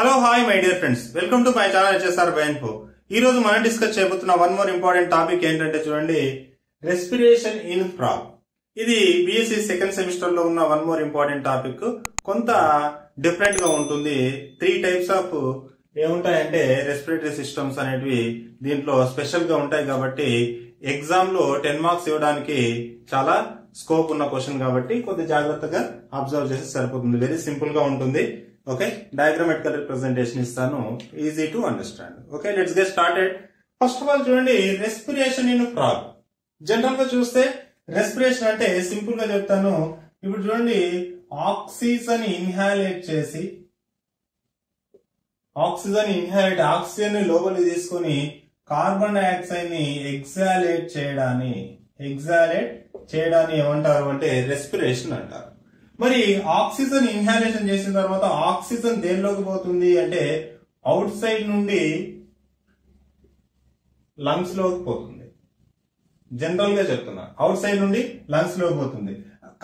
Hello hi my dear friends welcome to my channel HSR బైన్ఫో ఈ రోజు మనం discuss చేయబోతున్న వన్ మోర్ ఇంపార్టెంట్ టాపిక్ ఏంటంటే చూడండి రెస్పిరేషన్ ఇన్ ఫ్రాగ్ ఇది బిఎస్సి సెకండ్ సెమిస్టర్లో ఉన్న వన్ మోర్ ఇంపార్టెంట్ టాపిక్ కొంత డిఫరెంట్గా ఉంటుంది. త్రీ టైప్స్ ఆఫ్ ఏముంటాయంటే రెస్పిరేటరీ సిస్టమ్స్ అనేటివి దీంట్లో స్పెషల్గా ఉంటాయి కాబట్టి ఎగ్జామ్లో టెన్ మార్క్స్ ఇవ్వడానికి చాలా స్కోప్ ఉన్న క్వశ్చన్ కాబట్టి కొద్ది జాగ్రత్తగా అబ్జర్వ్ చేస్తే సరిపోతుంది. వెరీ సింపుల్గా ఉంటుంది. ఓకే డయాగ్రామెటికల్ రిప్రజెంటేషన్ ఇస్తాను easy to understand okay let's get started first of all చూడండి రెస్పిరేషన్ ఇన్ ఫ్రాగ్ జనరల్గా చూస్తే రెస్పిరేషన్ అంటే సింపుల్గా చెప్తాను. ఇప్పుడు చూడండి ఆక్సిజన్ ఇన్హాలేట్ చేసి ఆక్సిజన్ ఇన్హాలేట్ ఆక్సిజన్ని లోపలికి తీసుకొని కార్బన్ డైఆక్సైడ్ని ఎగ్జాలేట్ చేయడాన్ని ఎగ్జాలేట్ చేయడాన్ని ఏమంటారు అంటే రెస్పిరేషన్ అంటారు. మరి ఆక్సిజన్ ఇన్హాలేషన్ చేసిన తర్వాత ఆక్సిజన్ దేనిలోకి పోతుంది అంటే అవుట్ సైడ్ నుండి లంగ్స్లోకి పోతుంది. జనరల్గా చెప్తున్నా. అవుట్ సైడ్ నుండి లంగ్స్లోకి పోతుంది.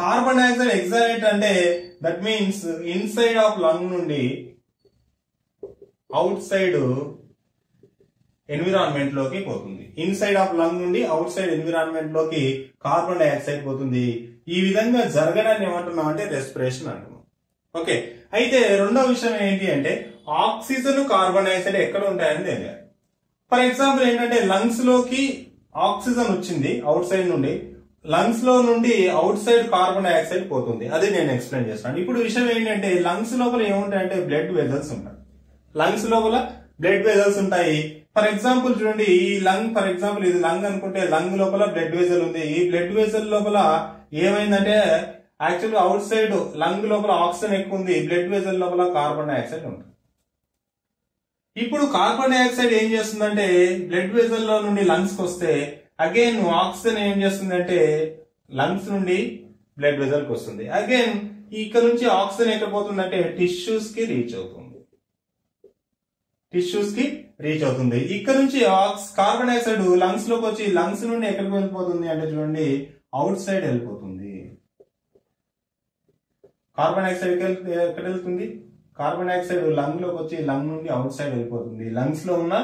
కార్బన్ డైఆక్సైడ్ ఎగ్జాలేట్ అంటే that means inside of lung నుండి అవుట్ సైడ్ ఎన్విరాన్మెంట్లోకి పోతుంది. ఇన్సైడ్ ఆఫ్ లంగ్ నుండి అవుట్ సైడ్ ఎన్విరాన్మెంట్లోకి కార్బన్ డైఆక్సైడ్ పోతుంది. ఈ విధంగా జరగడాన్ని ఏమంటున్నాం అంటే రెస్పిరేషన్ అంటున్నాం. ఓకే అయితే రెండో విషయం ఏంటి అంటే ఆక్సిజన్ కార్బన్ డైఆక్సైడ్ ఎక్కడ ఉంటాయని తెలియాలి. ఫర్ ఎగ్జాంపుల్ ఏంటంటే లంగ్స్లోకి ఆక్సిజన్ వచ్చింది అవుట్ సైడ్ నుండి లంగ్స్లో నుండి అవుట్ సైడ్ కార్బన్ డైఆక్సైడ్ పోతుంది. అది నేను ఎక్స్ప్లెయిన్ చేస్తాను. ఇప్పుడు విషయం ఏంటంటే లంగ్స్ లోపల ఏముంటాయంటే బ్లడ్ వెజల్స్ ఉంటాయి. లంగ్స్ లోపల బ్లడ్ వెజల్స్ ఉంటాయి. ఫర్ ఎగ్జాంపుల్ చూడండి ఈ లంగ్ ఫర్ ఎగ్జాంపుల్ ఇది లంగ్ అనుకుంటే లంగ్ లోపల బ్లడ్ వెజల్ ఉంది. ఈ బ్లడ్ వెజల్ లోపల ఏమైందంటే యాక్చువల్గా అవుట్ సైడ్ లంగ్ లోపల ఆక్సిజన్ ఎక్కువ ఉంది బ్లడ్ వెజల్ లోపల కార్బన్ డైఆక్సైడ్ ఉంటుంది. ఇప్పుడు కార్బన్ డైఆక్సైడ్ ఏం చేస్తుందంటే బ్లడ్ వెజల్లో నుండి లంగ్స్కి వస్తే అగైన్ ఆక్సిజన్ ఏం చేస్తుందంటే లంగ్స్ నుండి బ్లడ్ వెజల్కి వస్తుంది. అగైన్ ఇక్కడ నుంచి ఆక్సిజన్ ఎక్కడ పోతుందంటే టిష్యూస్కి రీచ్ అవుతుంది. టిష్యూస్కి రీచ్ అవుతుంది. ఇక్కడ నుంచి కార్బన్ డైఆక్సైడ్ లంగ్స్లోకి వచ్చి లంగ్స్ నుండి ఎక్కడికి వెళ్ళిపోతుంది అంటే చూడండి అవుట్ సైడ్ వెళ్ళిపోతుంది. కార్బన్ డైఆక్సైడ్ ఎక్కడ వెళ్తుంది? కార్బన్ డైఆక్సైడ్ లంగ్లోకి వచ్చి లంగ్ నుండి అవుట్ సైడ్ వెళ్ళిపోతుంది. లంగ్స్లో ఉన్న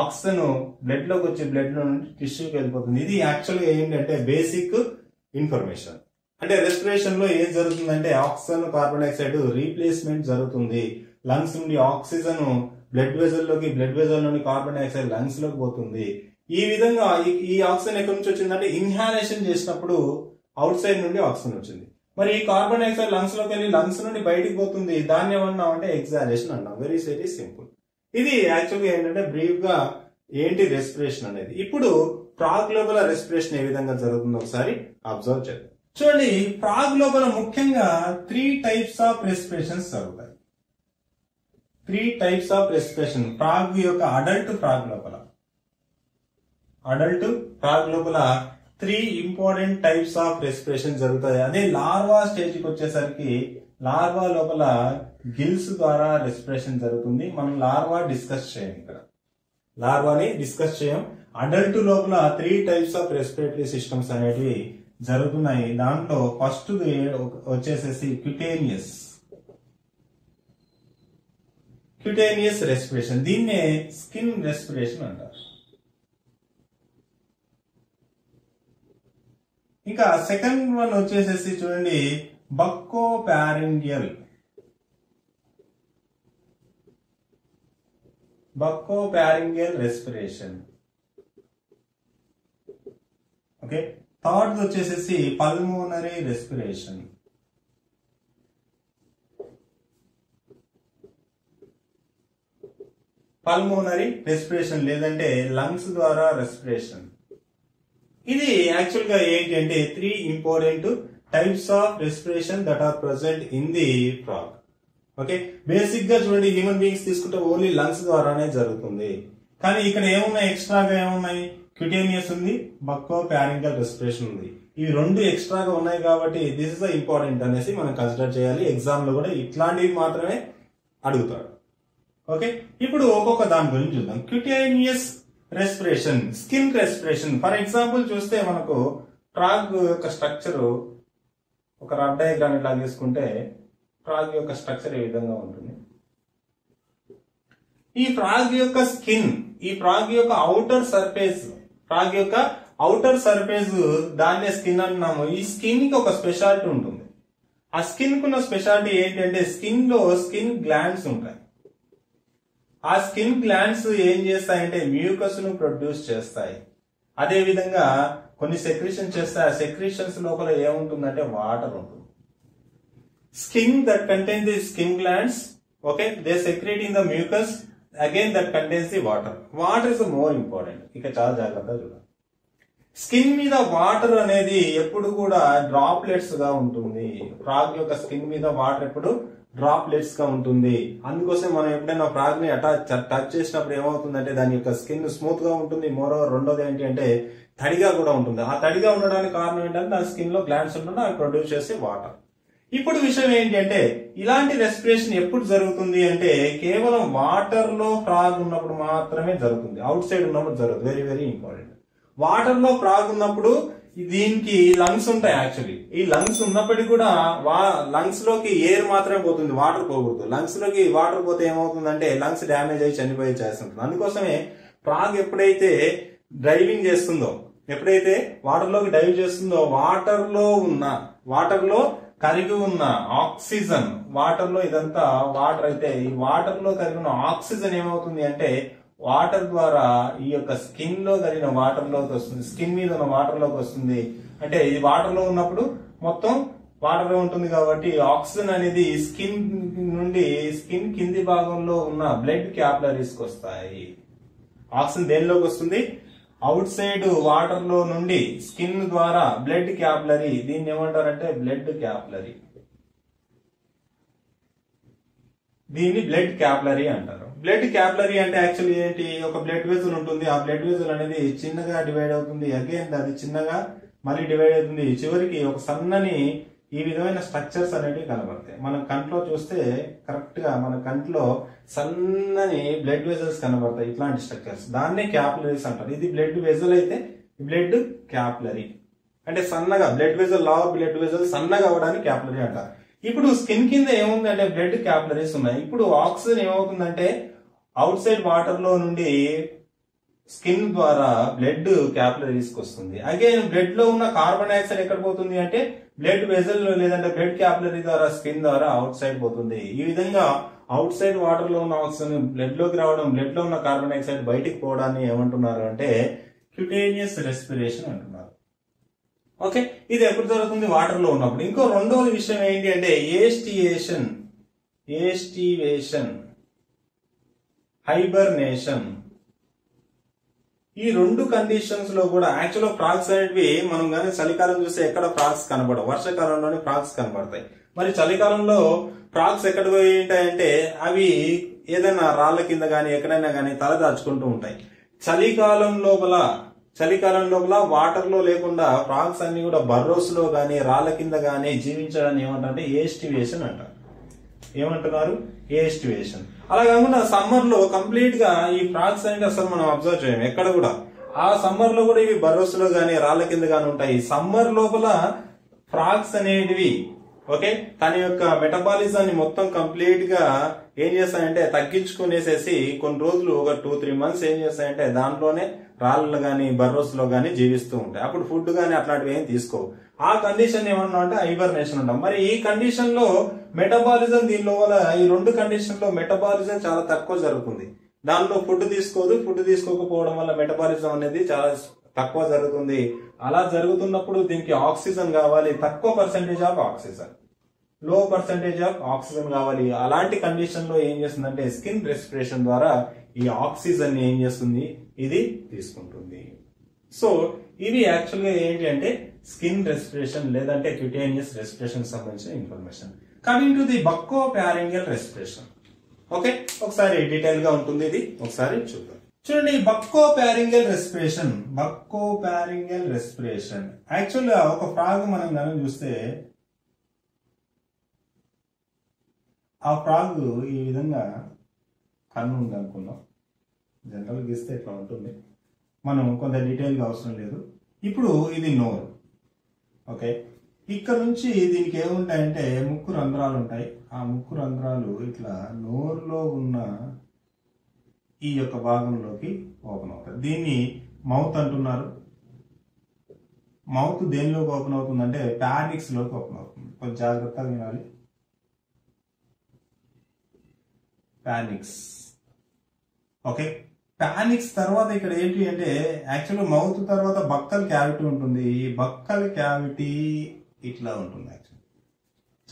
ఆక్సిజన్ బ్లడ్లోకి వచ్చి బ్లడ్లో నుండి టిష్యూకి వెళ్ళిపోతుంది. ఇది యాక్చువల్గా ఏంటంటే బేసిక్ ఇన్ఫర్మేషన్. అంటే రెస్పిరేషన్లో ఏం జరుగుతుందంటే ఆక్సిజన్ కార్బన్ డైఆక్సైడ్ రీప్లేస్మెంట్ జరుగుతుంది. లంగ్స్ నుండి ఆక్సిజన్ బ్లడ్ వెజల్లోకి బ్లడ్ వెజల్ నుండి కార్బన్ డైఆక్సైడ్ లంగ్స్లోకి పోతుంది. ఈ విధంగా ఈ- ఆక్సిజన్ ఎక్కడి నుంచి వచ్చిందంటే ఇన్హాలేషన్ చేసినప్పుడు అవుట్ సైడ్ నుండి ఆక్సిజన్ వచ్చింది. మరి ఈ కార్బన్ డైఆక్సైడ్ లంగ్స్లోకి వెళ్ళి లంగ్స్ నుండి బయటికి పోతుంది దాన్ని ఏమన్నాం అంటే ఎగ్జాలేషన్ అన్నాం వెరీ వెరీ సింపుల్ ఇది యాక్చువల్గా ఏంటంటే బ్రీఫ్గా ఏంటి రెస్పిరేషన్ అనేది. ఇప్పుడు ప్రాగ్ లోపల రెస్పిరేషన్ ఏ విధంగా జరుగుతుందో ఒకసారి అబ్జర్వ్ చేద్దాం. చూడండి ప్రాగ్ లోపల ముఖ్యంగా త్రీ టైప్స్ ఆఫ్ రెస్పిరేషన్స్ జరుగుతాయి. Three types of respiration frog యొక్క అడల్ట్ ప్రాగ్ లోపల అడల్ట్ ఫ్రాగ్ లోపల three important types of respiration జరుగుతాయి. అదే లార్వా స్టేజ్కి వచ్చేసరికి లార్వా లోపల గిల్స్ ద్వారా రెస్పిరేషన్ జరుగుతుంది. మనం లార్వా డిస్కస్ చేయం ఇక్కడ. లార్వాని డిస్కస్ చేయం. అడల్ట్ లోపల three types of respiratory systems అనేటివి జరుగుతున్నాయి. దాంట్లో ఫస్ట్ వచ్చేసేసి క్యుటేనియస్ క్యుటేనియస్ రెస్పిరేషన్ దీన్నే స్కిన్ రెస్పిరేషన్ అంటారు. ఇంకా సెకండ్ వన్ వచ్చేసేసి చూడండి buccopharyngeal buccopharyngeal respiration. Okay third వచ్చేసేసి పల్మోనరీ రెస్పిరేషన్. పల్మోనరీ రెస్పిరేషన్ లేదంటే లంగ్స్ ద్వారా రెస్పిరేషన్. ఇది యాక్చువల్గా ఏంటి అంటే three important types of respiration that are present in the frog okay బేసిక్గా చూడండి హ్యూమన్ బీయింగ్స్ తీసుకుంటే ఓన్లీ లంగ్స్ ద్వారానే జరుగుతుంది. కానీ ఇక్కడ ఏమున్నాయి? ఎక్స్ట్రాగా ఏమున్నాయి? క్యూటేనియస్ ఉంది బక్కో ప్యారింగల్ రెస్పిరేషన్ ఉంది. ఇవి రెండు ఎక్స్ట్రాగా ఉన్నాయి కాబట్టి దిస్ ఇస్ ద ఇంపార్టెంట్ అనేసి మనం కన్సిడర్ చేయాలి. ఎగ్జామ్లో కూడా ఇట్లాంటివి మాత్రమే అడుగుతాడు. ఓకే ఇప్పుడు ఒక్కొక్క దాని గురించి చూద్దాం. Cutaneous respiration skin respiration for example చూస్తే మనకు ట్రాగ్ యొక్క స్ట్రక్చర్ ఒక రబ్ డయాగ్రామ్ ఇలా తీసుకుంటే ట్రాగ్ యొక్క స్ట్రక్చర్ ఏ విధంగా ఉంటుంది? ఈ ఫ్రాగ్ యొక్క స్కిన్ ఈ ఫ్రాగ్ యొక్క అవుటర్ సర్ఫేస్ ఫ్రాగ్ యొక్క అవుటర్ సర్ఫేస్ దాన్నే స్కిన్ అంటున్నాము. ఈ స్కిన్కి ఒక స్పెషాలిటీ ఉంటుంది. ఆ స్కిన్ కున్న స్పెషాలిటీ ఏంటంటే స్కిన్లో స్కిన్ గ్లాండ్స్ ఉంటాయి. ఆ స్కిన్ గ్లాండ్స్ ఏం చేస్తాయంటే మ్యూకస్ను ప్రొడ్యూస్ చేస్తాయి. అదే విధంగా కొన్ని సెక్రిషన్ చేస్తే ఆ సెక్రిషన్స్ లోపల ఏముంటుందంటే వాటర్ ఉంటుంది. Skin that contain the skin glands okay? They secrete in the mucus. Again that contains the water water is more important ఇక చాలా జాగ్రత్తగా చూడాలి స్కిన్ మీద వాటర్ అనేది ఎప్పుడు కూడా డ్రాప్లెట్స్గా ఉంటుంది. ఫ్రాగ్ యొక్క స్కిన్ మీద వాటర్ ఎప్పుడు డ్రాప్లెట్స్గా ఉంటుంది. అందుకోసం మనం ఎప్పుడైనా ఫ్రాగ్ని అటాచ్ టచ్ చేసినప్పుడు ఏమవుతుందంటే దాని యొక్క స్కిన్ స్మూత్గా ఉంటుంది. మరో రెండోది ఏంటి అంటే తడిగా కూడా ఉంటుంది. ఆ తడిగా ఉండడానికి కారణం ఏంటంటే దాని స్కిన్లో గ్లాండ్స్ ఉంటుందో అవి ప్రొడ్యూస్ చేసే వాటర్ ఇప్పుడు విషయం ఏంటి అంటే ఇలాంటి రెస్పిరేషన్ ఎప్పుడు జరుగుతుంది అంటే కేవలం వాటర్లో ఫ్రాగ్ ఉన్నప్పుడు మాత్రమే జరుగుతుంది. అవుట్ సైడ్ ఉన్నప్పుడు జరుగుతుంది వెరీ వెరీ ఇంపార్టెంట్ వాటర్లో ఫ్రాగ్ ఉన్నప్పుడు దీనికి లంగ్స్ ఉంటాయి యాక్చువల్లీ. ఈ లంగ్స్ ఉన్నప్పటికీ కూడా వా లంగ్స్లోకి ఎయిర్ మాత్రమే పోతుంది వాటర్ పోకూడదు. లంగ్స్లోకి వాటర్ పోతే ఏమవుతుందంటే లంగ్స్ డ్యామేజ్ అయ్యి చనిపోయే ఛాన్స్ ఉంటుంది. అందుకోసమే ఫ్రాగ్ ఎప్పుడైతే డ్రైవింగ్ చేస్తుందో ఎప్పుడైతే వాటర్లోకి డైవ్ చేస్తుందో వాటర్లో ఉన్న వాటర్లో కరిగి ఉన్న ఆక్సిజన్ వాటర్లో ఇదంతా వాటర్ అయితే ఈ వాటర్లో కరిగి ఉన్న ఆక్సిజన్ ఏమవుతుంది అంటే వాటర్ ద్వారా ఈ యొక్క స్కిన్లో కలిగిన వాటర్లోకి వస్తుంది. స్కిన్ మీద ఉన్న వాటర్లోకి వస్తుంది. అంటే ఇది వాటర్లో ఉన్నప్పుడు మొత్తం వాటర్ ఉంటుంది కాబట్టి ఆక్సిజన్ అనేది స్కిన్ నుండి స్కిన్ కింది భాగంలో ఉన్న బ్లడ్ క్యాపిలరీస్కి వస్తాయి. ఆక్సిజన్ దేనిలోకి వస్తుంది? అవుట్ సైడ్ వాటర్లో నుండి స్కిన్ ద్వారా బ్లడ్ క్యాపిలరీ దీన్ని ఏమంటారంటే బ్లడ్ క్యాపిలరీ. దీన్ని బ్లడ్ క్యాపిలరీ అంటారు. బ్లడ్ క్యాపిలరీ అంటే యాక్చువల్లీ ఏంటి? ఒక బ్లడ్ వెజల్ ఉంటుంది. ఆ బ్లడ్ వెజల్ అనేది చిన్నగా డివైడ్ అవుతుంది. అగైన్ అది చిన్నగా మళ్ళీ డివైడ్ అవుతుంది. చివరికి ఒక సన్నని ఈ విధమైన స్ట్రక్చర్స్ అనేవి కనబడతాయి. మనం కంట్లో చూస్తే కరెక్ట్గా మన కంట్లో సన్నని బ్లడ్ వెజల్స్ కనబడతాయి ఇట్లాంటి స్ట్రక్చర్స్ దాన్నే క్యాపిలరీస్ అంటారు. ఇది బ్లడ్ వెజల్ అయితే బ్లడ్ క్యాపిలరీ అంటే సన్నగా బ్లడ్ వెజల్ లా బ్లడ్ వెజల్ సన్నగా అవ్వడానికి క్యాపిలరీ అంటారు. ఇప్పుడు స్కిన్ కింద ఏముందంటే బ్లడ్ క్యాపిలరీస్ ఉన్నాయి. ఇప్పుడు ఆక్సిజన్ ఏమవుతుందంటే అవుట్ సైడ్ వాటర్లో నుండి స్కిన్ ద్వారా బ్లడ్ క్యాపిలరీస్కి వస్తుంది. అగైన్ బ్లడ్లో ఉన్న కార్బన్ డైఆక్సైడ్ ఎక్కడ పోతుంది అంటే బ్లడ్ వెజల్ లేదంటే బ్లడ్ క్యాపిలరీ ద్వారా స్కిన్ ద్వారా అవుట్ సైడ్ పోతుంది. ఈ విధంగా అవుట్ సైడ్ వాటర్లో ఉన్న ఆక్సిజన్ బ్లడ్లోకి రావడం బ్లడ్లో ఉన్న కార్బన్ డైఆక్సైడ్ బయటికి పోవడాన్ని ఏమంటున్నారు అంటే క్యూటేనియస్ రెస్పిరేషన్ అంటున్నారు. ఓకే ఇది ఎప్పుడు జరుగుతుంది? వాటర్లో ఉన్నప్పుడు. ఇంకో రెండవ విషయం ఏంటి అంటే ఏస్టియేషన్. ఏస్టివేషన్. హైబర్నేషన్. ఈ రెండు కండిషన్స్లో కూడా యాక్చువల్ ఫ్రాక్స్ అనేటివి మనం కానీ చలికాలం చూస్తే ఎక్కడ ఫ్రాక్స్ కనబడవు. వర్షాకాలంలోనే ఫ్రాక్స్ కనబడతాయి. మరి చలికాలంలో ఫ్రాక్స్ ఎక్కడ పోయి ఉంటాయంటే అవి ఏదైనా రాళ్ళ కింద కానీ ఎక్కడైనా కానీ తల దాచుకుంటూ ఉంటాయి. చలికాలం లోపల చలికాలంలోపల వాటర్లో వాటర్లో లేకుండా ఫ్రాగ్స్ అన్ని కూడా బర్రోస్లో రాళ్ళ రాళ్ళ కింద కానీ జీవించడాన్ని ఏమంటారంటే ఏస్టివేషన్ అంటారు. ఏమంటున్నారు? ఏస్టివేషన్. అలా కాకుండా సమ్మర్లో కంప్లీట్గా ఈ ఫ్రాగ్స్ అనేది అసలు మనం అబ్జర్వ్ చేయం ఎక్కడ కూడా. ఆ సమ్మర్లో కూడా ఇవి బర్రోస్లో రాళ్ళ రాళ్ళ కింద కానీ ఉంటాయి. సమ్మర్ లోపల ఫ్రాగ్స్ అనేటివి ఓకే? తన యొక్క మెటబాలిజాన్ని మొత్తం కంప్లీట్గా ఏం చేస్తాయంటే తగ్గించుకునేసేసి కొన్ని రోజులు ఒక టూ త్రీ మంత్స్ ఏం చేస్తాయంటే దాంట్లోనే రాళ్ళు కానీ బర్రోస్లో కానీ జీవిస్తూ ఉంటాయి అప్పుడు ఫుడ్ కానీ అట్లాంటివి ఏం తీసుకోవు. ఆ కండిషన్ ఏమన్నా అంటే హైబర్నేషన్ ఉంటాం. మరి ఈ కండిషన్లో మెటబాలిజం దీనిలో వల్ల ఈ రెండు కండిషన్లో మెటబాలిజం చాలా తక్కువ జరుగుతుంది. దానిలో ఫుడ్ తీసుకోదు. ఫుడ్ తీసుకోకపోవడం వల్ల మెటబాలిజం అనేది చాలా తక్కువ జరుగుతుంది. అలా జరుగుతున్నప్పుడు దీనికి ఆక్సిజన్ కావాలి. తక్కువ percentage of oxygen. Low percentage of oxygen కావాలి. అలాంటి కండిషన్లో ఏం చేస్తుందంటే స్కిన్ రెస్పిరేషన్ ద్వారా ఈ ఆక్సిజన్ ఏం చేస్తుంది? ఇది తీసుకుంటుంది. సో ఇవి యాక్చువల్గా ఏంటి అంటే స్కిన్ రెస్పిరేషన్ లేదంటే క్యూటేనియస్ రెస్పిరేషన్ సంబంధించిన information coming to the buccopharyngeal respiration okay ఒకసారి డీటెయిల్గా ఉంటుంది ఇది. ఒకసారి చూద్దాం. చూడండి బక్కో ప్యారింగల్ రెస్పిరేషన్ బక్కో ప్యారింగల్ రెస్పిరేషన్ యాక్చువల్గా ఒక ఫ్రాగ్ మనం కనుక చూస్తే ఆ ఫ్రాగ్ ఈ విధంగా కన్ను ఉంది అనుకుందాం. జనరల్ గీస్తే ఇట్లా ఉంటుంది. మనం కొంత డీటెయిల్గా అవసరం లేదు. ఇప్పుడు ఇది నోరు. ఓకే? ఇక్కడ నుంచి దీనికి ఏముంటాయంటే ముక్కు రంధ్రాలు ఉంటాయి. ఆ ముక్కు రంధ్రాలు ఇట్లా నోరులో ఉన్న ఈ యొక్క భాగంలోకి ఓపెన్ అవుతుంది దీన్ని మౌత్ అంటున్నారు. మౌత్ దేనిలోకి ఓపెన్ అవుతుందంటే ప్యానిక్స్లోకి ఓపెన్ అవుతుంది. కొంచెం జాగ్రత్తగా వినాలి. ప్యానిక్స్ ఓకే ప్యానిక్స్ తర్వాత ఇక్కడ ఏంటి అంటే యాక్చువల్ మౌత్ తర్వాత బక్కల్ క్యావిటీ ఉంటుంది. ఈ బక్కల్ క్యావిటీ ఇట్లా ఉంటుంది యాక్చువల్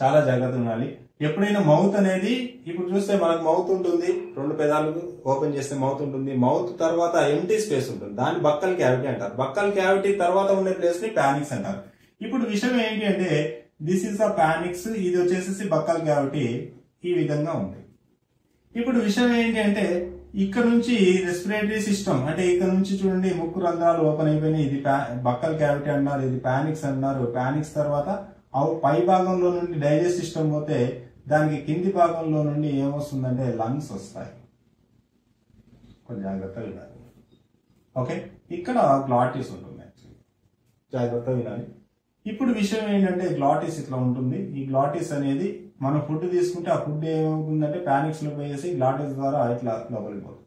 చాలా జాగ్రత్తగా ఉండాలి. ఎప్పుడైనా మౌత్ అనేది ఇప్పుడు చూస్తే మనకు మౌత్ ఉంటుంది. రెండు పెదాలు ఓపెన్ చేస్తే మౌత్ ఉంటుంది. మౌత్ తర్వాత ఎంటీ స్పేస్ ఉంటుంది. దాన్ని బక్కల్ క్యావిటీ అంటారు. బక్కల్ క్యావిటీ తర్వాత ఉండే ప్లేస్ని ప్యానిక్స్ అంటారు. ఇప్పుడు విషయం ఏంటి అంటే దిస్ ఇస్ ద ప్యానిక్స్ ఇది వచ్చేసి బక్కల్ క్యావిటీ ఈ విధంగా ఉంది. ఇప్పుడు విషయం ఏంటి అంటే ఇక్కడ నుంచి రెస్పిరేటరీ సిస్టమ్ అంటే ఇక్కడ నుంచి చూడండి ముక్కు రంధ్రాలు ఓపెన్ అయిపోయినాయి. ఇది బక్కల్ క్యావిటీ అన్నారు ఇది పానిక్స్ అన్నారు పానిక్స్ తర్వాత పై భాగంలో నుండి డైజెస్ట్ సిస్టమ్ పోతే దానికి కింది భాగంలో నుండి ఏమొస్తుందంటే లంగ్స్ వస్తాయి. కొంచెం జాగ్రత్తగా వినాలి. ఓకే? ఇక్కడ గ్లాటిస్ ఉంటుంది యాక్చువల్లీ జాగ్రత్తగా వినాలి. ఇప్పుడు విషయం ఏంటంటే గ్లాటిస్ ఇట్లా ఉంటుంది. ఈ గ్లాటిస్ అనేది మనం ఫుడ్ తీసుకుంటే ఆ ఫుడ్ ఏమవుతుందంటే పానిక్స్లో పోయేసి గ్లాటిస్ ద్వారా ఇట్లా లోపలికి పోతుంది.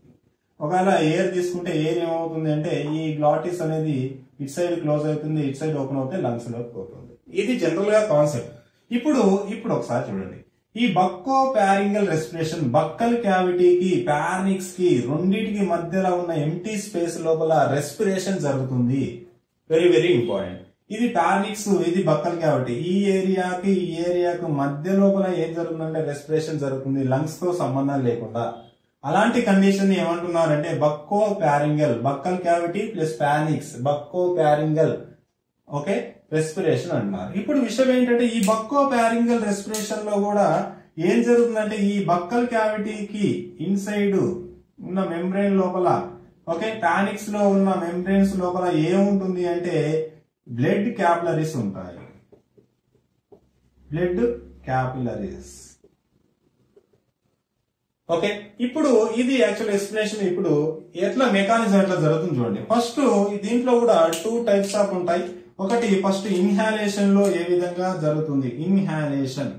ఒకవేళ ఎయిర్ తీసుకుంటే ఎయిర్ ఏమవుతుంది అంటే ఈ గ్లాటిస్ అనేది ఇట్ సైడ్ క్లోజ్ అవుతుంది ఇట్ సైడ్ ఓపెన్ అవుతే లంగ్స్లోకి పోతుంది. ఇది జనరల్గా కాన్సెప్ట్ ఇప్పుడు ఇప్పుడు ఒకసారి చూడండి. ఈ బక్కో ప్యారింగల్ రెస్పిరేషన్ బక్కల్ క్యావిటీకి ప్యారినిక్స్కి రెండింటికి మధ్యలో ఉన్న ఎంటీ స్పేస్ లోపల రెస్పిరేషన్ జరుగుతుంది. వెరీ వెరీ ఇంపార్టెంట్ ఇది టానిక్స్ ఇది బక్కల్ క్యావిటీ ఈ ఏరియాకి ఈ ఏరియాకు మధ్య లోపల ఏం జరుగుతుందంటే రెస్పిరేషన్ జరుగుతుంది లంగ్స్తో సంబంధం లేకుండా. అలాంటి కండిషన్ ఏమంటున్నారంటే buccopharyngeal buccal cavity plus pharynx buccopharyngeal okay respiration అంటున్నారు. ఇప్పుడు విషయం ఏంటంటే ఈ బక్కో ప్యారింగల్ రెస్పిరేషన్లో కూడా ఏం జరుగుతుందంటే ఈ బక్కల్ క్యావిటీకి ఇన్సైడ్ ఉన్న మెంబ్రెయిన్ లోపల ఓకే టానిక్స్లో ఉన్న మెంబ్రెయిన్స్ లోపల ఏముంటుంది అంటే బ్లడ్ క్యాపిలరీస్ ఉంటాయి. Blood capillaries. ఓకే ఇప్పుడు ఇది యాక్చువల్ ఎక్స్ప్లెనేషన్ ఇప్పుడు ఎట్లా మెకానిజం ఎట్లా జరుగుతుంది చూడండి. ఫస్ట్ దీంట్లో కూడా టూ టైప్స్ ఆఫ్ ఉంటాయి. ఒకటి ఫస్ట్ ఇన్హాలేషన్లో ఏ విధంగా జరుగుతుంది? ఇన్హాలేషన్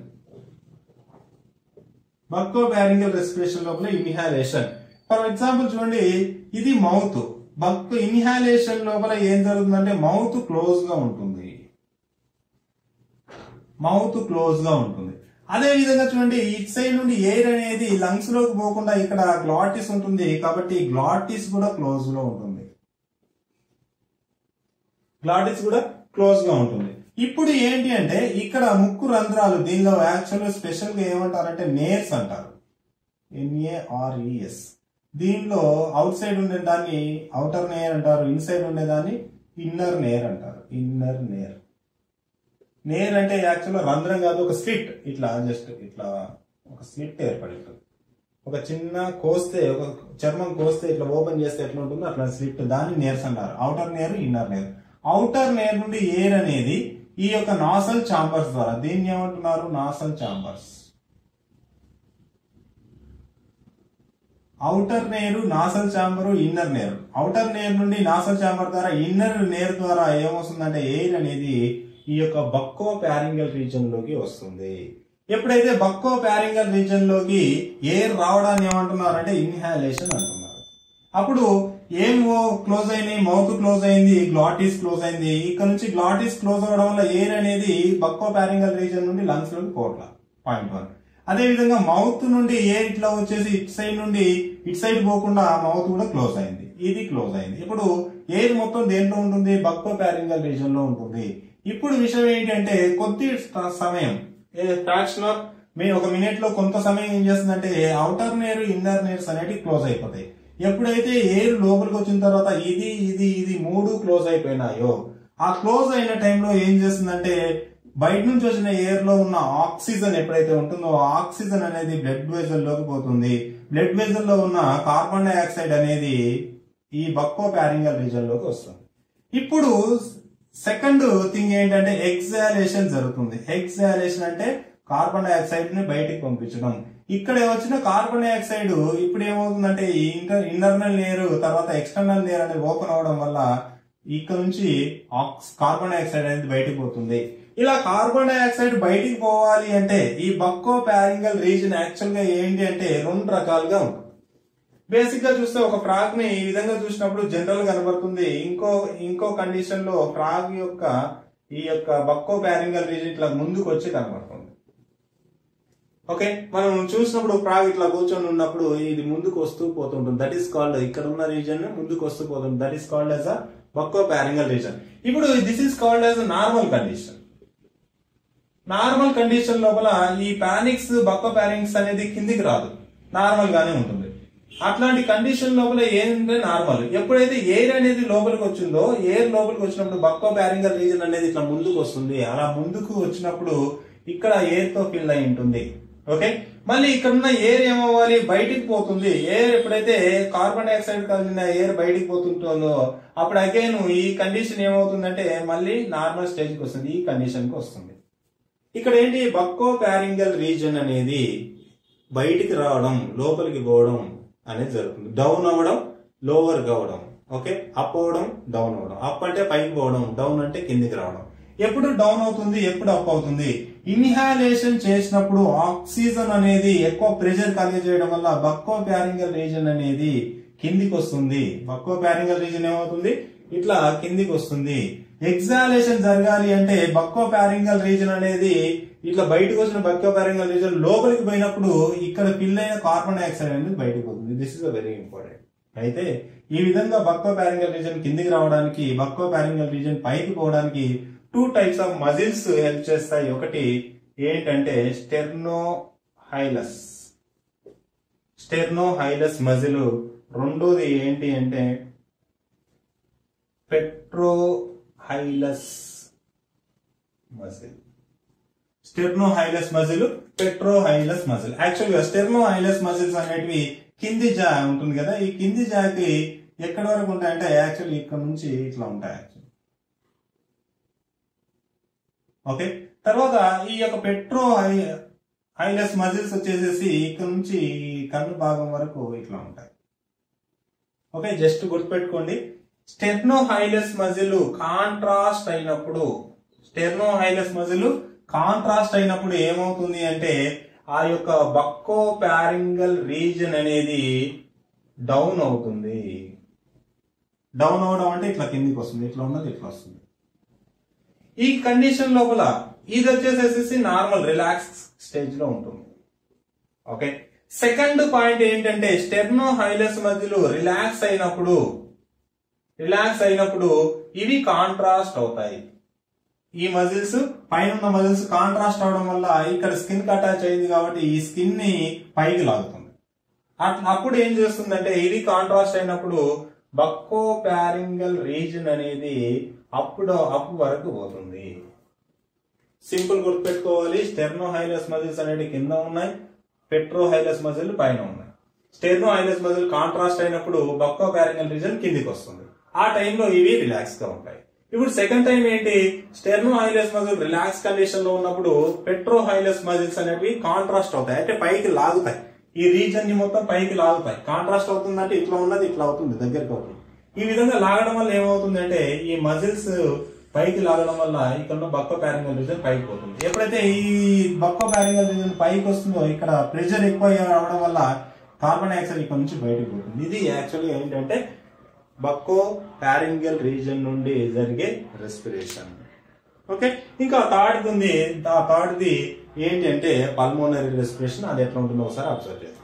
బక్కో బ్యారింగల్ రెస్పిరేషన్ లోపల ఇన్హాలేషన్ ఫర్ ఎగ్జాంపుల్ చూడండి ఇది మౌత్ బక్ ఇన్హాలేషన్ లోపల ఏం జరుగుతుందంటే మౌత్ క్లోజ్గా ఉంటుంది. మౌత్ క్లోజ్గా ఉంటుంది. అదే విధంగా చూడండి ఇట్ సైడ్ నుండి ఎయిర్ అనేది లంగ్స్లోకి పోకుండా ఇక్కడ గ్లాటిస్ ఉంటుంది కాబట్టి గ్లాటిస్ కూడా క్లోజ్లో ఉంటుంది. గ్లాటిస్ కూడా క్లోజ్గా ఉంటుంది. ఇప్పుడు ఏంటి అంటే ఇక్కడ ముక్కు రంధ్రాలు దీనిలో యాక్చువల్ స్పెషల్గా ఏమంటారంటే నేర్స్ అంటారు. ఎన్ఏఆర్ఈఎస్ దీనిలో అవుట్ సైడ్ ఉండే దాన్ని అవుటర్ నేర్ అంటారు ఇన్సైడ్ ఉండేదాన్ని ఇన్నర్ నేర్ అంటారు. ఇన్నర్ నేర్. నేర్ అంటే యాక్చువల్గా రంధ్రం కాదు ఒక స్లిట్. ఇట్లా జస్ట్ ఇట్లా ఒక స్లిట్ ఏర్పడి ఉంటుంది ఒక చిన్న కోస్తే ఒక చర్మం కోస్తే ఇట్లా ఓపెన్ చేస్తే ఎట్లా ఉంటుందో అట్లా స్లిట్. దాన్ని నేర్స్ అంటారు. అవుటర్ నేర్ ఇన్నర్ నేర్. అవుటర్ నేర్ నుండి ఏర్ అనేది ఈ యొక్క నాసల్ చాంబర్స్ ద్వారా దీన్ని ఏమంటున్నారు? Nasal chambers outer nare nasal chamber inner nare. Outer nare నుండి నాసల్ చాంబర్ ద్వారా ఇన్నర్ నేర్ ద్వారా ఏమొస్తుందంటే ఎయిర్ అనేది ఈ యొక్క బక్కో ప్యారింగల్ రీజన్లోకి వస్తుంది. ఎప్పుడైతే బక్కో ప్యారింగల్ రీజన్లోకి ఎయిర్ రావడాన్ని ఏమంటున్నారంటే ఇన్హాలేషన్ అంటున్నారు. అప్పుడు ఏం క్లోజ్ అయింది? మౌత్ క్లోజ్ అయింది గ్లాటిస్ క్లోజ్ అయింది. ఇక్కడ నుంచి గ్లాటిస్ క్లోజ్ అవడం వల్ల ఎయిర్ అనేది బక్కో ప్యారింగల్ రీజన్ నుండి లంగ్స్లోకి పోట్ల పాయింట్ వన్. అదేవిధంగా మౌత్ నుండి ఏ ఇట్లా వచ్చేసి ఇట్ సైడ్ నుండి ఇట్ సైడ్ పోకుండా మౌత్ కూడా క్లోజ్ అయింది. ఇది క్లోజ్ అయింది. ఇప్పుడు ఎయిర్ మొత్తం దేంట్లో ఉంటుంది? బక్కో ప్యారింగల్ రీజన్లో ఉంటుంది. ఇప్పుడు విషయం ఏంటంటే కొద్ది సమయం. ఫ్రాక్షన్ మీ ఒక మినిట్లో కొంత సమయం ఏం చేస్తుందంటే అవుటర్ నేర్ ఇన్నర్ నేర్స్ అనేవి క్లోజ్ అయిపోతాయి. ఎప్పుడైతే ఎయిర్ లోపలికి వచ్చిన తర్వాత ఇది ఇది ఇది మూడు క్లోజ్ అయిపోయినాయో ఆ క్లోజ్ అయిన టైంలో ఏం చేస్తుందంటే బయట నుంచి వచ్చిన ఎయిర్లో ఉన్న ఆక్సిజన్ ఎప్పుడైతే ఉంటుందో ఆక్సిజన్ అనేది బ్లడ్ వెజల్లోకి పోతుంది. బ్లడ్ వెజల్లో ఉన్న కార్బన్ డైఆక్సైడ్ అనేది ఈ బక్కో ప్యారింగల్ రీజన్లోకి వస్తుంది. ఇప్పుడు సెకండ్ థింగ్ ఏంటంటే ఎగ్జాలేషన్ జరుగుతుంది. ఎగ్జాలేషన్ అంటే కార్బన్ డైఆక్సైడ్ని బయటికి పంపించడం. ఇక్కడ వచ్చిన కార్బన్ డైఆక్సైడ్ ఇప్పుడు ఏమవుతుందంటే ఈ ఇంటర్ ఇంటర్నల్ లేయర్ తర్వాత ఎక్స్టర్నల్ నేర్ అనేది ఓపెన్ అవడం వల్ల ఇక్కడ నుంచి కార్బన్ డైఆక్సైడ్ అనేది బయటకు పోతుంది. ఇలా కార్బన్ డైఆక్సైడ్ బయటికి పోవాలి అంటే ఈ బక్కో ప్యారింగల్ రీజన్ యాక్చువల్గా ఏంటి అంటే రెండు రకాలుగా ఉంటుంది బేసిక్గా చూస్తే ఒక ఫ్రాగ్ని ఈ విధంగా చూసినప్పుడు జనరల్ కనబడుతుంది. ఇంకో ఇంకో కండిషన్లో ఫ్రాగ్ యొక్క ఈ యొక్క బక్కో ప్యారింగల్ రీజన్ ఇట్లా ముందుకు వచ్చి కనబడుతుంది. ఓకే? మనం చూసినప్పుడు ఫ్రాగ్ ఇట్లా కూర్చొని ఉన్నప్పుడు ఇది ముందుకు వస్తూ పోతుంటుంది. దట్ ఈస్ కాల్డ్ ఇక్కడ ఉన్న రీజన్ ముందుకు వస్తూ పోతుంది. That is called as a buccopharyngeal region ఇప్పుడు this is called as normal condition normal condition లోపల ఈ ప్యానిక్స్ బక్కో ప్యానిక్స్ అనేది కిందికి రాదు. నార్మల్ గానే ఉంటుంది. అట్లాంటి కండిషన్ లోపల ఏంటంటే నార్మల్ ఎప్పుడైతే ఎయిర్ అనేది లోపలికి వచ్చిందో ఎయిర్ లోపలికి వచ్చినప్పుడు బక్కో ప్యారింగల్ రీజన్ అనేది ఇట్లా ముందుకు వస్తుంది. అలా ముందుకు వచ్చినప్పుడు ఇక్కడ ఎయిర్తో ఫిల్ అయి ఉంటుంది. ఓకే? మళ్ళీ ఇక్కడ ఉన్న ఎయిర్ ఏమవ్వాలి? బయటికి పోతుంది. ఎయిర్ ఎప్పుడైతే కార్బన్ డైఆక్సైడ్ కలిగిన ఎయిర్ బయటికి పోతుంటుందో అప్పుడు అగైన్ ఈ కండిషన్ ఏమవుతుందంటే మళ్ళీ నార్మల్ స్టేజ్కి వస్తుంది. ఈ కండిషన్కి వస్తుంది. ఇక్కడ ఏంటి? బక్కో ప్యారింగల్ రీజన్ అనేది బయటికి రావడం లోపలికి పోవడం అనేది జరుగుతుంది. డౌన్ అవ్వడం లోవర్ కావడం ఓకే? అప్ అవ్వడం డౌన్ అవ్వడం. అప్ అంటే పైకి పోవడం డౌన్ అంటే కిందికి రావడం. ఎప్పుడు డౌన్ అవుతుంది ఎప్పుడు అప్ అవుతుంది? ఇన్హాలేషన్ చేసినప్పుడు ఆక్సిజన్ అనేది ఎక్కువ ప్రెషర్ కలిగజేయడం వల్ల బక్కో ప్యారింగల్ రీజన్ అనేది కిందికి వస్తుంది బక్కో ప్యారింగల్ రీజన్ ఏమవుతుంది? ఇట్లా కిందికి వస్తుంది ఎగ్జాలేషన్ జరగాలి అంటే బక్కో ప్యారింగల్ రీజన్ అనేది ఇట్లా బయటకు వచ్చిన బక్కో ప్యారింగల్ రీజన్ లోపలికి పోయినప్పుడు ఇక్కడ పిల్లైన కార్బన్ డైఆక్సైడ్ అనేది బయటకు పోతుంది. దిస్ ఇస్ వెరీ ఇంపార్టెంట్ అయితే ఈ విధంగా బక్కో ప్యారింగల్ రీజన్ కిందికి రావడానికి బక్కో ప్యారింగల్ రీజన్ పైకి పోవడానికి two types of muscles help చేస్తాయి. ఒకటి ఏంటంటే స్టెర్నోహైలస్. Sternohyalis muscle. రెండోది ఏంటి అంటే petrohyalis muscle. Sternohyalis muscle petrohyalis muscle. యాక్చువల్గా స్టెర్నోహైలస్ మజిల్స్ అనేటివి కింది జా ఉంటుంది కదా ఈ కింది జాకి ఎక్కడి వరకు ఉంటాయంటే యాక్చువల్లీ ఇక్కడ నుంచి ఇట్లా ఉంటాయి యాక్చువల్లీ ఓకే? తర్వాత ఈ యొక్క పెట్రో హై హైలెస్ మజిల్స్ వచ్చేసేసి ఇక్కడ నుంచి కన్ను భాగం వరకు ఇట్లా ఉంటాయి. ఓకే జస్ట్ గుర్తుపెట్టుకోండి. స్టెర్నో హైలెస్ మజిల్ కాంట్రాస్ట్ అయినప్పుడు స్టెర్నో హైలెస్ మజిల్ కాంట్రాస్ట్ అయినప్పుడు ఏమవుతుంది అంటే ఆ యొక్క బక్కో ప్యారింగల్ రీజన్ అనేది డౌన్ అవుతుంది. డౌన్ అవడం అంటే ఇట్లా కిందికి వస్తుంది ఇట్లా ఉన్నది ఇట్లా వస్తుంది. ఈ కండిషన్ లోపల ఇది వచ్చేసేసి నార్మల్ రిలాక్స్ స్టేజ్లో ఉంటుంది. ఓకే? సెకండ్ పాయింట్ ఏంటంటే స్టెర్నో హైలెస్ మధ్యలో రిలాక్స్ అయినప్పుడు రిలాక్స్ అయినప్పుడు ఇవి కాంట్రాస్ట్ అవుతాయి. ఈ మజిల్స్ పైన ఉన్న మజిల్స్ కాంట్రాస్ట్ అవడం వల్ల ఇక్కడ స్కిన్కి అటాచ్ అయింది కాబట్టి ఈ స్కిన్ని పైకి లాగుతుంది. అట్లా అప్పుడు ఏం చేస్తుందంటే ఇది కాంట్రాస్ట్ అయినప్పుడు బక్కో ప్యారింగల్ రీజన్ అనేది అప్పుడు అప్ వరకు పోతుంది. సింపుల్ గుర్తుపెట్టుకోవాలి. స్టెర్నో హైలస్ మజిల్స్ అనేవి కింద ఉన్నాయి. పెట్రో హైలస్ మజిల్ పైన ఉన్నాయి. స్టెర్నో హైలస్ మజిల్ కాంట్రాస్ట్ అయినప్పుడు బక్కో ప్యారింగల్ రీజన్ కిందికి వస్తుంది. ఆ టైంలో ఇవి రిలాక్స్గా ఉంటాయి. ఇప్పుడు సెకండ్ టైం ఏంటి? స్టెర్నో హైలస్ మజిల్ రిలాక్స్ కండిషన్లో ఉన్నప్పుడు పెట్రో హైలస్ మజిల్స్ అనేవి కాంట్రాస్ట్ అవుతాయి. అంటే పైకి లాగుతాయి. ఈ రీజన్ని మొత్తం పైకి లాగుతాయి. కాంట్రాస్ట్ అవుతుందంటే ఇట్లా ఉన్నది ఇట్లా అవుతుంది దగ్గరికి అవుతుంది. ఈ విధంగా లాగడం వల్ల ఏమవుతుందంటే ఈ మజిల్స్ పైకి లాగడం వల్ల ఇక్కడ బక్క ప్యారింగల్ రీజన్ పైకి పోతుంది. ఎప్పుడైతే ఈ బక్క ప్యారింగల్ రీజన్ పైకి వస్తుందో ఇక్కడ ప్రెషర్ ఎక్కువ రావడం వల్ల కార్బన్ డైఆక్సైడ్ ఇక్కడ నుంచి బయటకు పోతుంది. ఇది యాక్చువల్గా ఏంటంటే బక్కో ప్యారింగల్ రీజన్ నుండి జరిగే రెస్పిరేషన్ ఓకే ఇంకా థర్డ్ ఉంది. ఆ థర్డ్ది ఏంటంటే పల్మోనరీ రెస్పిరేషన్ అది ఎట్లా ఉంటుందో ఒకసారి అబ్జర్వ్ చేద్దాం.